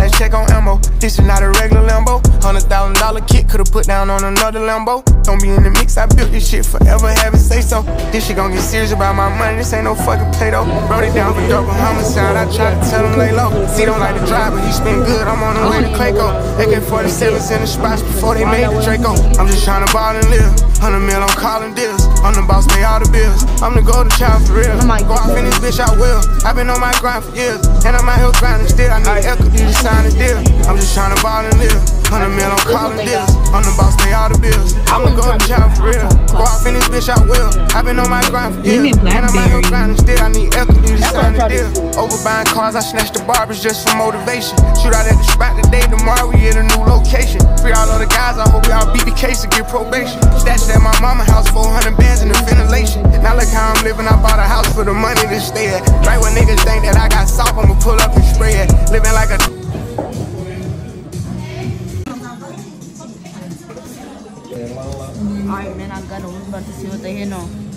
that check on ammo. This is not a regular Lambo. Hundred thousand dollar kit could've put down on another Lambo. Don't be in the mix, I built this shit forever, have it say so. This shit gon' get serious about my money, this ain't no fucking play though. Wrote it down for double homicide, I try to tell him lay low. See, don't like to drive, but he spin good, I'm on the way to Clayco. AK 47s in the spots before they made the Draco. I'm just trying to ball and live. 100 mil, I'm calling deals. I'm the boss, pay all the bills. I'm the golden child for real. Go off in this bitch, I will. I've been on my grind for years, and I'm out here grinding still. I need equity to sign a deal. I'm just trying to ball and live. 100 mil, I'm calling deals. I'm the boss, pay all the bills. I'm the golden child for real. Go off in this bitch, I will. I've been on my grind for years, and I'm out here grinding still. I need equity to sign a deal. Overbuying cars, I snatched the barbers just for motivation. Shoot out at the spot today, tomorrow we in a new location. Free all of the guys, I hope y'all beat the case to get probation. Stashed at my mama house, 400 bands in the ventilation. Living, I bought a house for the money to stay at. Right when niggas think that I got soft, I'ma pull up and spray it. Living like a Alright man, I got it. We're about to see what they hitting on.